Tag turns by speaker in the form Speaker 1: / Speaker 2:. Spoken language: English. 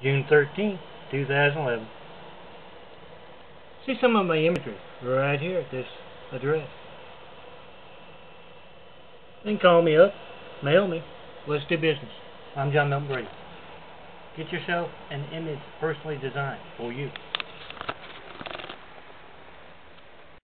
Speaker 1: June 13, 2011. See some of my imagery right here at this address. Then call me up, mail me. Let's do business. I'm John Melton Brady. Get yourself an image personally designed for you.